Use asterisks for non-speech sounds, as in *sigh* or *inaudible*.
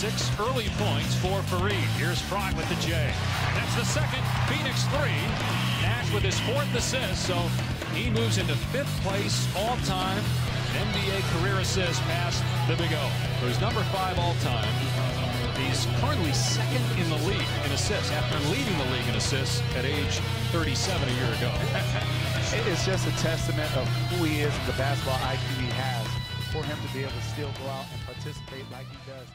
six early points for Faried. Here's Frye with the J. That's the second Phoenix three. Nash with his fourth assist, so he moves into fifth place all-time NBA career assist past the Big O. Who's number five all-time. He's currently second in the league in assists after leading the league in assists at age 37 a year ago. *laughs* it's just a testament of who he is and the basketball IQ he has for him to be able to still go out and participate like he does.